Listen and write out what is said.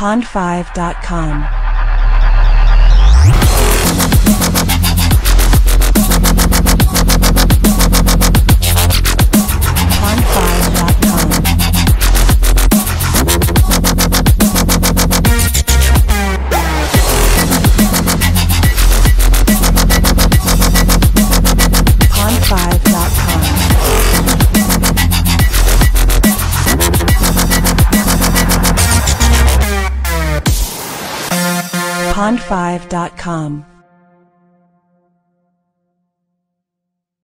Pond5.com. Pond5.com.